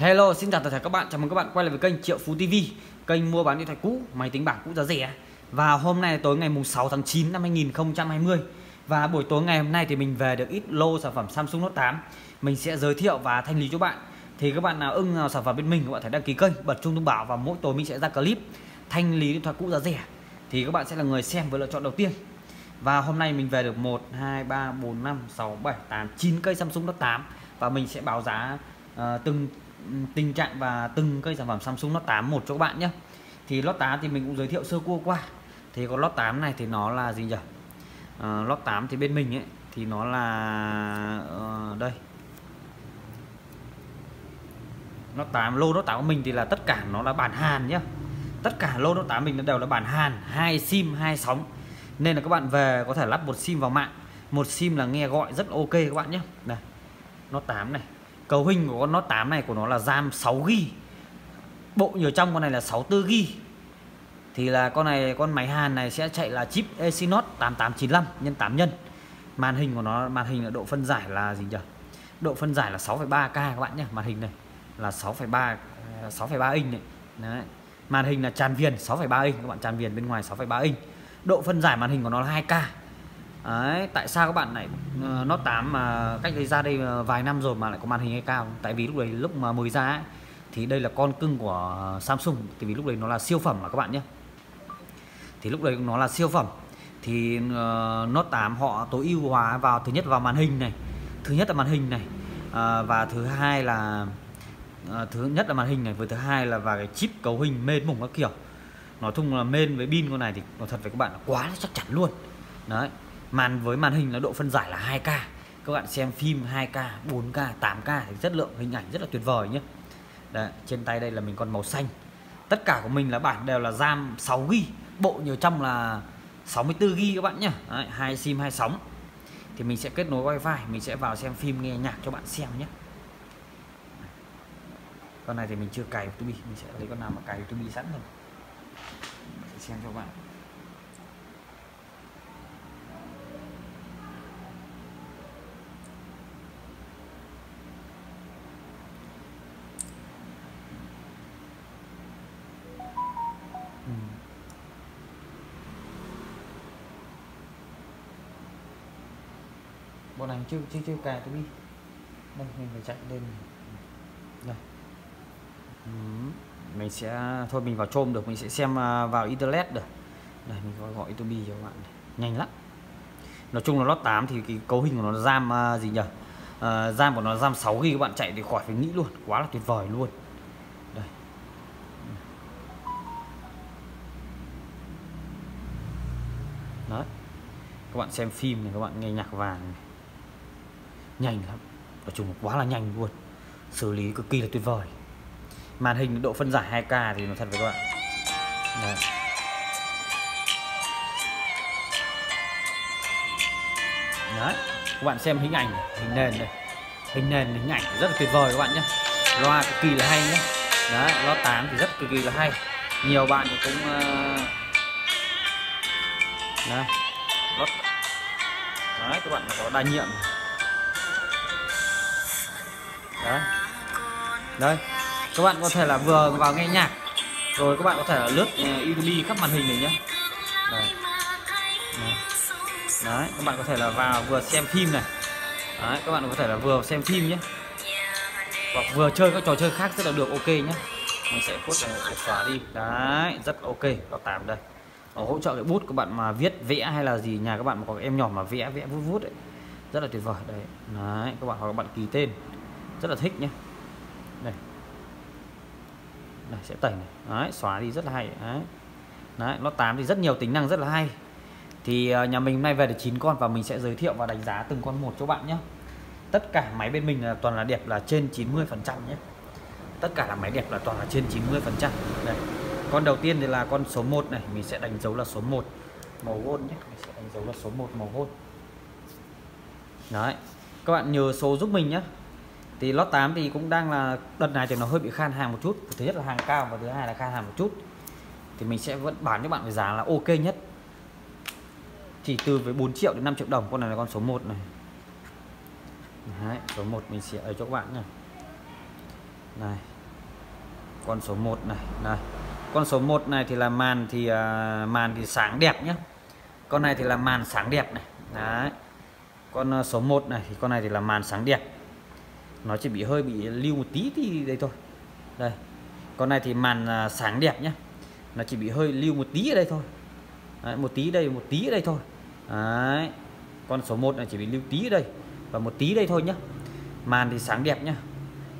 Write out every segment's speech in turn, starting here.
Hello, xin chào tất cả các bạn. Chào mừng các bạn quay lại với kênh Triệu Phú TV, kênh mua bán điện thoại cũ, máy tính bảng cũ giá rẻ. Và hôm nay tối ngày mùng 6 tháng 9 năm 2020. Và buổi tối ngày hôm nay thì mình về được ít lô sản phẩm Samsung Note 8. Mình sẽ giới thiệu và thanh lý cho bạn. Thì các bạn nào ưng nào sản phẩm bên mình các bạn hãy đăng ký kênh, bật chuông thông báo và mỗi tối mình sẽ ra clip thanh lý điện thoại cũ giá rẻ. Thì các bạn sẽ là người xem với lựa chọn đầu tiên. Và hôm nay mình về được 1 2 3 4 5 6 7 8 9 cây Samsung Note 8 và mình sẽ báo giá uh, từng tình trạng và từng cây sản phẩm Samsung Note 8 một cho các bạn nhé. Thì Note 8 thì mình cũng giới thiệu sơ cua qua. Thì có Note 8 này thì nó là gì nhỉ? Uh, Note 8 thì bên mình ấy thì nó là uh, đây. Note 8 lô Note 8 của mình thì là tất cả nó là bản Hàn nhé. Tất cả lô Note 8 mình nó đều là bản Hàn hai sim hai sóng. Nên là các bạn về có thể lắp một sim vào mạng. Một sim là nghe gọi rất ok các bạn nhé. Này Note 8 này cấu hình của con Note 8 này của nó là RAM 6GB bộ nhớ trong con này là 64GB thì là con này con máy Hàn này sẽ chạy là chip Exynos 8895 x 8 nhân màn hình của nó màn hình là độ phân giải là gì nhỉ? Độ phân giải là 6,3k các bạn nhé màn hình này là 6,3 6,3 inch này. Đấy. màn hình là tràn viền 6,3 inch các bạn tràn viền bên ngoài 6,3 inch. Độ phân giải màn hình của nó là 2k Đấy, tại sao các bạn lại uh, Note 8 mà cách đây ra đây ờ, vài năm rồi mà lại có màn hình hay cao? Tại vì lúc đấy lúc mà mới ra ấy, thì đây là con cưng của Samsung thì vì lúc đấy nó là siêu phẩm mà các bạn nhé. Thì lúc đấy nó là siêu phẩm. Thì uh, Note 8 họ tối ưu hóa vào thứ nhất vào màn hình này thứ nhất là màn hình này uh, và thứ hai là uh, thứ nhất là màn hình này với thứ hai là và cái chip cấu hình mên mùng các kiểu. Nói chung là mên với pin con này thì nói thật với các bạn là quá chắc chắn luôn. Đấy màn với màn hình là độ phân giải là 2K các bạn xem phim 2K 4K 8K thì chất lượng hình ảnh rất là tuyệt vời nhé Đấy, trên tay đây là mình còn màu xanh. Tất cả của mình là bản đều là RAM 6GB bộ nhớ trong là 64GB các bạn nhé Đấy, hai sim hai sóng. Thì mình sẽ kết nối wifi mình sẽ vào xem phim nghe nhạc cho bạn xem nhé con này thì mình chưa cài YouTube mình sẽ lấy con nào mà cài YouTube sẵn rồi xem cho bạn. Chưa chưa chưa cài tôi đi. Đây, mình phải chạy lên. Đây. Ừ. mình sẽ, thôi mình vào chôm được, mình sẽ xem à, vào internet được. Đây, mình gọi gọi tôi cho các bạn này. nhanh lắm. Nói chung là lót 8 thì cái cấu hình của nó RAM à, gì nhỉ? À, RAM của nó RAM 6 GB các bạn chạy thì khỏi phải nghĩ luôn. Quá là tuyệt vời luôn. Đây. Đấy. Các bạn xem phim này, các bạn nghe nhạc vàng này nhanh lắm. Nói chung là quá là nhanh luôn. Xử lý cực kỳ là tuyệt vời. Màn hình độ phân giải 2K thì nó thật với các bạn. Đấy. đấy. Các bạn xem hình ảnh hình nền này. Hình nền hình ảnh rất là tuyệt vời các bạn nhé. Loa cực kỳ là hay nhé. Đấy loa 8 thì rất cực kỳ là hay. Nhiều bạn cũng uh, đấy. Đấy các bạn có đa nhiệm đấy. Đây các bạn có thể là vừa vào nghe nhạc, rồi các bạn có thể là lướt ờ, YouTube khắp màn hình này nhé đấy. đấy. Đấy, các bạn có thể là vào vừa xem phim này. Đấy, các bạn có thể là vừa xem phim nhé hoặc vừa chơi các trò chơi khác rất là được, ok nhé mình sẽ phút này xóa đi. Đấy, rất ok. Có tạm đây. Nó hỗ trợ cái bút các bạn mà viết vẽ hay là gì, nhà các bạn mà có em nhỏ mà vẽ vẽ vút vút ấy, rất là tuyệt vời. Đấy. Đấy, các bạn hoặc các bạn ký tên rất là thích nhé đây. Này sẽ tẩy này. Đấy, xóa đi rất là hay. Đấy. Đấy, nó 8 thì rất nhiều tính năng rất là hay. Thì ờ, nhà mình hôm nay về được 9 con và mình sẽ giới thiệu và đánh giá từng con một cho bạn nhé tất cả máy bên mình là toàn là đẹp là trên 90 phần trăm nhé. Tất cả là máy đẹp là toàn là trên 90 phần trăm. Đây. Con đầu tiên thì là con số 1 này. Mình sẽ đánh dấu là số 1 màu gold nhé. Mình sẽ đánh dấu là số 1 màu gold đấy. Các bạn nhớ số giúp mình nhé thì lót 8 thì cũng đang là đợt này thì nó hơi bị khan hàng một chút. Thứ nhất là hàng cao và thứ hai là khan hàng một chút. Thì mình sẽ vẫn bán cho bạn với giá là ok nhất. Chỉ từ với 4 triệu đến 5 triệu đồng. Con này là con số 1 này. Đấy, số 1 mình sẽ ở cho các bạn nhé này con số 1 này này. Con số 1 này thì là màn thì uh, màn thì sáng đẹp nhé con này thì là màn sáng đẹp này. Đấy. Con uh, số 1 này thì con này thì là màn sáng đẹp nó chỉ bị hơi bị lưu một tí thì đây thôi. Đây. Con này thì màn à, sáng đẹp nhé nó chỉ bị hơi lưu một tí ở đây thôi. Đấy, một tí đây một tí ở đây thôi. Đấy. Con số 1 là chỉ bị lưu tí ở đây và một tí đây thôi nhé màn thì sáng đẹp nhá.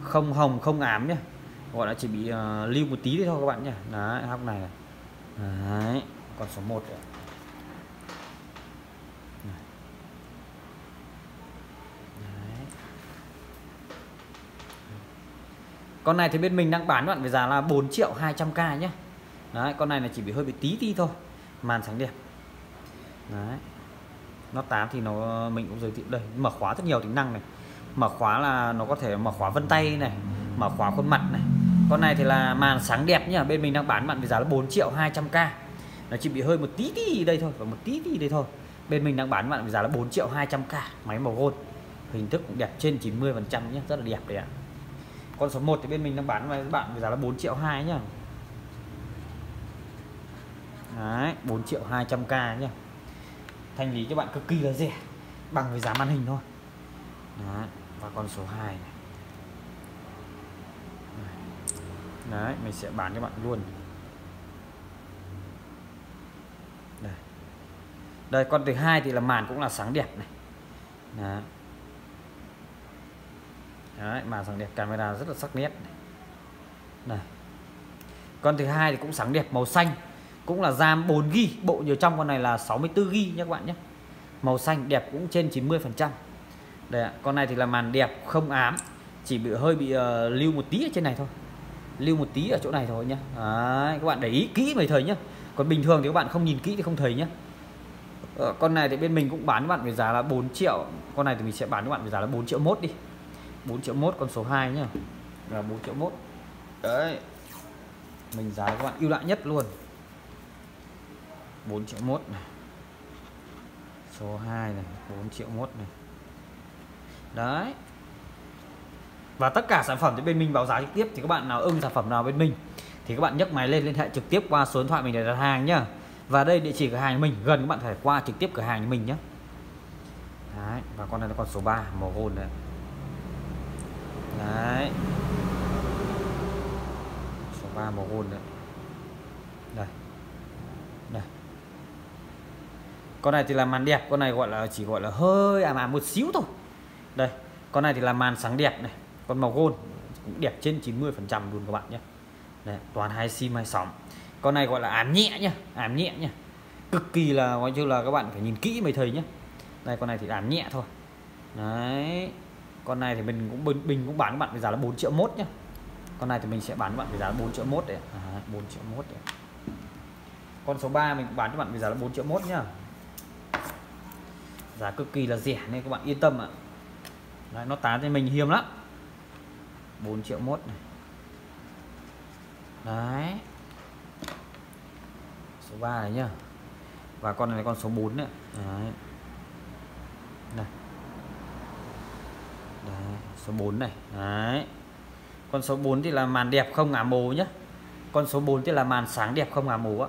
Không hồng không ám nhá. Gọi là chỉ bị uh, lưu một tí thôi các bạn nhé đấy hóc này, này. Đấy con số 1 rồi. Con này thì bên mình đang bán bạn với giá là 4 triệu 200k nhé đấy, con này là chỉ bị hơi bị tí tí thôi. Màn sáng đẹp. Đấy. Nó 8 thì nó, mình cũng giới thiệu đây. Mở khóa rất nhiều tính năng này. Mở khóa là nó có thể mở khóa vân tay này, mở khóa khuôn mặt này. Con này thì là màn sáng đẹp nhá. Bên mình đang bán bạn với giá là 4 triệu 200k nó chỉ bị hơi một tí tí đây thôi và một tí tí đây thôi. Bên mình đang bán bạn với giá là 4 triệu 200k máy màu gold. Hình thức cũng đẹp, trên 90 phần trăm nhé rất là đẹp đấy ạ con số 1 thì bên mình đang bán với bạn với giá là 4 triệu 2 nhá. Đấy, 4 triệu 200k nhá. Thanh lý cho bạn cực kỳ là rẻ bằng với giá màn hình thôi. Đấy, và con số 2 này. Đấy, mình sẽ bán cho bạn luôn. Đây. Đây con thứ hai thì là màn cũng là sáng đẹp này. Đấy. Đấy, màn sáng đẹp camera rất là sắc nét. Này. con thứ hai thì cũng sáng đẹp màu xanh. Cũng là RAM 4 g bộ nhiều trong con này là 64 g nhé các bạn nhé. Màu xanh đẹp cũng trên 90 phần trăm. Đây ạ con này thì là màn đẹp không ám chỉ bị hơi bị uh, lưu một tí ở trên này thôi. Lưu một tí ở chỗ này thôi nhé. Đấy, các bạn để ý kỹ mày thầy nhé. Còn bình thường thì các bạn không nhìn kỹ thì không thấy nhé. Ờ, con này thì bên mình cũng bán các bạn với giá là 4 triệu. Con này thì mình sẽ bán các bạn với giá là 4 triệu mốt đi. 4 triệu mốt con số 2 nhá. Là 4 triệu mốt. Đấy. Mình giá các bạn ưu đãi nhất luôn. 4 triệu mốt này. Số 2 này 4 triệu mốt này. Đấy. Và tất cả sản phẩm thì bên mình báo giá trực tiếp, thì các bạn nào ưng sản phẩm nào bên mình, thì các bạn nhấc máy lên, liên hệ trực tiếp qua số điện thoại mình để đặt hàng nhá. Và đây địa chỉ cửa hàng mình, gần các bạn phải qua trực tiếp cửa hàng mình nhé đấy, và con này là con số 3 màu gold đấy đấy. Số 3 màu gold đấy đây. Đây. Con này thì là màn đẹp con này gọi là chỉ gọi là hơi à ảm ảm một xíu thôi. Đây con này thì là màn sáng đẹp này con màu gold cũng đẹp trên 90 phần trăm luôn các bạn nhé. Đấy, toàn hai sim hai sóng. Con này gọi là ảm nhẹ nhá ảm nhẹ nhá. Cực kỳ là gọi như là các bạn phải nhìn kỹ mới thấy nhé đây con này thì ảm nhẹ thôi. Đấy con này thì mình cũng bình, bình cũng bán các bạn với giá là 4 triệu mốt nhá. Con này thì mình sẽ bán các bạn với giá là 4 triệu mốt đấy. À, 4 triệu mốt đấy. Con số 3 mình cũng bán cho bạn với giá là 4 triệu mốt nhá. Giá cực kỳ là rẻ nên các bạn yên tâm ạ. Đấy, nó tán cho mình hiếm lắm. 4 triệu mốt này. Đấy. Số 3 này nhá. Và con này là con số 4 nữa. Đấy. Này đấy, số 4 này. Đấy. Con số 4 thì là màn đẹp không ngả mồ nhá. Con số 4 thì là màn sáng đẹp không ngả mồ á.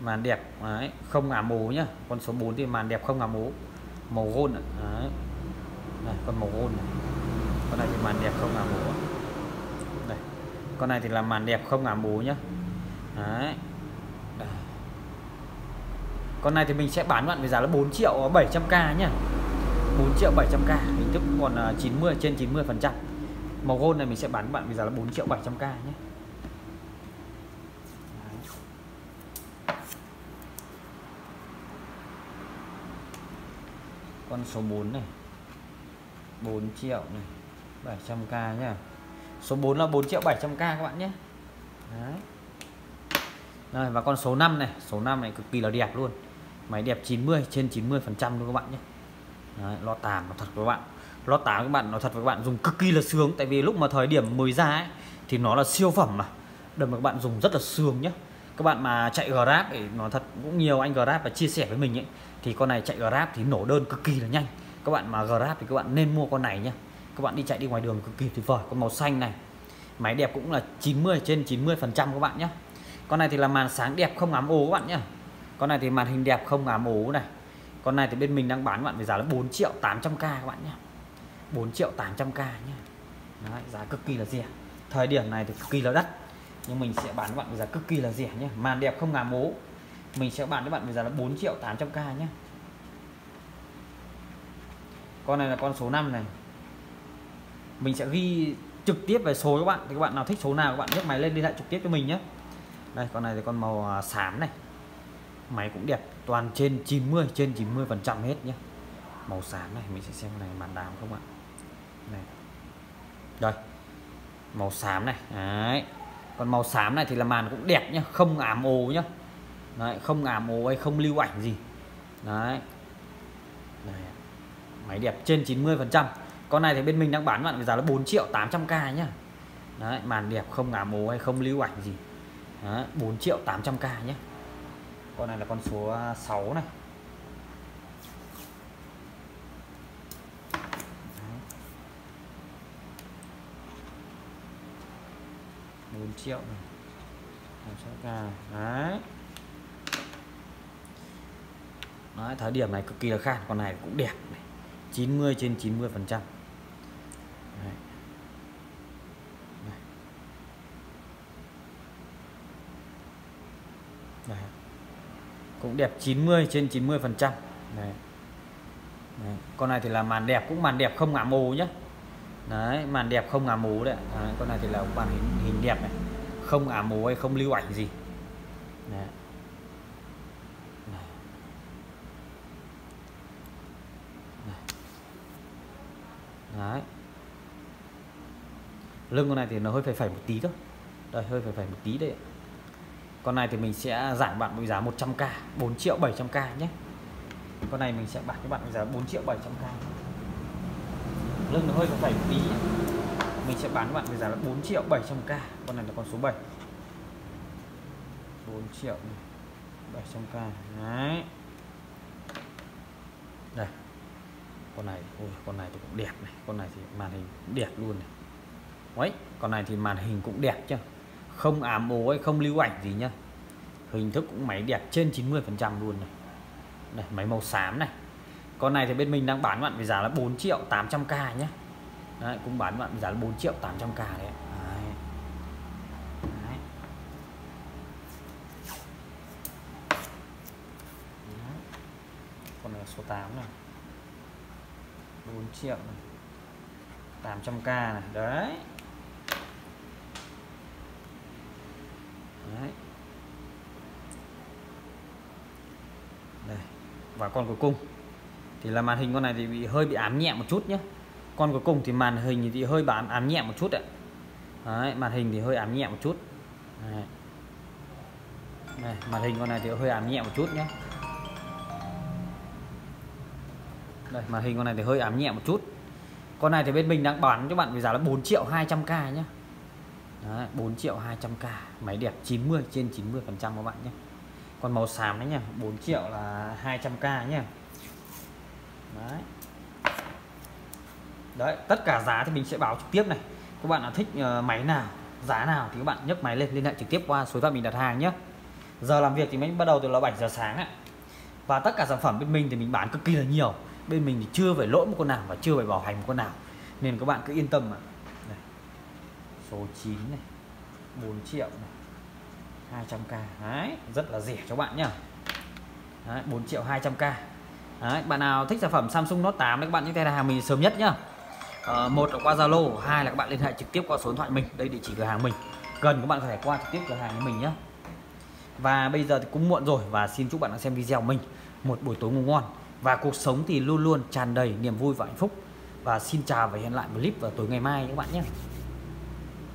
Màn đẹp đấy, không ngả mồ nhá. Con số 4 thì màn đẹp không ngả mồ màu gôn đấy. Đấy, con màu gôn này. Con này thì màn đẹp không ngả mồ đây con này thì là màn đẹp không ngả mồ nhá. Đấy con này thì mình sẽ bán bạn với giá là 4 triệu 700k nhá. 4 triệu 700k hình thức còn à, 90 trên 90 phần trăm. Màu gold này mình sẽ bán bạn với giá là 4 triệu 700k nhé con số 4 này. 4 triệu này 700k nhá. Số 4 là 4 triệu 700k các bạn nhé. Đấy. Rồi, và con số 5 này. Số 5 này cực kỳ là đẹp luôn máy đẹp 90 trên 90 phần trăm luôn các bạn nhé. Đấy, lo tàm nó thật với các bạn. Lo tàm các bạn nó thật với các bạn dùng cực kỳ là sướng. Tại vì lúc mà thời điểm mới ra ấy, thì nó là siêu phẩm mà. Đầm các bạn dùng rất là sướng nhé. Các bạn mà chạy Grab thì nó thật cũng nhiều anh Grab và chia sẻ với mình ấy thì con này chạy Grab thì nổ đơn cực kỳ là nhanh. Các bạn mà Grab thì các bạn nên mua con này nhá các bạn đi chạy đi ngoài đường cực kỳ tuyệt vời con màu xanh này. Máy đẹp cũng là 90 trên 90 phần trăm các bạn nhé. Con này thì là màn sáng đẹp không ám ố các bạn nhé con này thì màn hình đẹp không à, ám ố này. Con này thì bên mình đang bán các bạn với giá là 4 triệu 800k các bạn nhé. 4 triệu 800k nhé. Đấy, giá cực kỳ là rẻ. Thời điểm này thì cực kỳ là đắt. Nhưng mình sẽ bán các bạn với giá cực kỳ là rẻ nhé. Màn đẹp không ngàm ố mình sẽ bán các bạn với giá là 4 triệu 800k nhé. Con này là con số 5 này. Mình sẽ ghi trực tiếp về số các bạn. Thì các bạn nào thích số nào các bạn nhấc máy lên liên hệ trực tiếp cho mình nhé. Đây con này thì con màu à, xám này máy cũng đẹp toàn trên 90 trên 90 phần trăm hết nhé màu xám này mình sẽ xem này màn đàm không ạ? Này. Đây. Màu xám này đấy. Còn màu xám này thì là màn cũng đẹp nhá không ảm ồ nhá. Đấy, không ảm ồ hay không lưu ảnh gì. Đấy. Đây. máy đẹp trên 90 phần trăm. Con này thì bên mình đang bán bạn giá là 4 triệu 800k nhá. Đấy màn đẹp không ảm ồ hay không lưu ảnh gì. Đấy, 4 triệu 800k nhé con này là con số à, 6 này. Bốn triệu này. 100k đấy. Đấy, thời điểm này cực kỳ là khan con này cũng đẹp này. 90 trên 90 phần trăm. Cũng đẹp 90 trên 90 phần trăm. Con này thì là màn đẹp, cũng màn đẹp không ngả mù nhé đấy, màn đẹp không ngả mù đấy. đấy, con này thì là màn hình hình đẹp này, không ngả mù hay không lưu ảnh gì. Đấy. đấy. Lưng con này thì nó hơi phải phải một tí thôi. Đây, hơi phải phải một tí đấy con này thì mình sẽ giảm bạn với giá 100k 4 triệu 700k nhé. Con này mình sẽ bán cho bạn với giá 4 triệu 700k lưng nó hơi có phải tí mình sẽ bán bạn với giá là 4 triệu 700k con này là con số 7 4 triệu 700k đấy. Đây. Con này ôi, con này thì cũng đẹp này. Con này thì màn hình cũng đẹp luôn này. Đấy con này thì màn hình cũng đẹp chứ không ám ố hay không lưu ảnh gì nhá. Hình thức cũng máy đẹp trên 90 phần trăm luôn này. Đây máy màu xám này. Con này thì bên mình đang bán bạn với giá là 4 triệu 800k nhé đấy, cũng bán bạn với giá là 4 triệu 800k đấy. đấy. đấy. con này là số 8 này. 4 triệu này 800k này. Đấy. Đấy. Đây và con cuối cùng thì là màn hình con này thì bị hơi bị ám nhẹ một chút nhé con cuối cùng thì màn hình thì hơi bám ám nhẹ một chút ạ. Đấy, màn hình thì hơi ám nhẹ một chút. Đấy. Đây, màn hình con này thì hơi ám nhẹ một chút nhé đây màn hình con này thì hơi ám nhẹ một chút. Con này thì bên mình đang bán cho bạn với giá là 4 triệu 200k nhé Đấy, 4 triệu 200k máy đẹp 90 trên 90 phần trăm các bạn nhé. Còn màu xám đấy nhá 4 triệu là 200k nhé đấy. Đấy tất cả giá thì mình sẽ báo trực tiếp này. Các bạn nào thích ờ, máy nào giá nào thì các bạn nhấc máy lên liên hệ trực tiếp qua số điện thoại mình đặt hàng nhé giờ làm việc thì mình bắt đầu từ là 7 giờ sáng ạ. Và tất cả sản phẩm bên mình thì mình bán cực kỳ là nhiều. Bên mình thì chưa phải lỗi một con nào và chưa phải bảo hành một con nào. Nên các bạn cứ yên tâm mà số 9 này 4 triệu này 200k đấy rất là rẻ cho bạn nhá. Đấy, 4 triệu 200k Đấy, bạn nào thích sản phẩm Samsung Note 8 đấy các bạn những tay hàng mình sớm nhất nhá. À, một là qua Zalo hai là các bạn liên hệ trực tiếp qua số điện thoại mình. Đây địa chỉ cửa hàng mình. Gần các bạn có thể qua trực tiếp cửa hàng của mình nhé và bây giờ thì cũng muộn rồi và xin chúc bạn đang xem video của mình một buổi tối ngủ ngon. Và cuộc sống thì luôn luôn tràn đầy niềm vui và hạnh phúc. Và xin chào và hẹn lại một clip vào tối ngày mai các bạn nhé.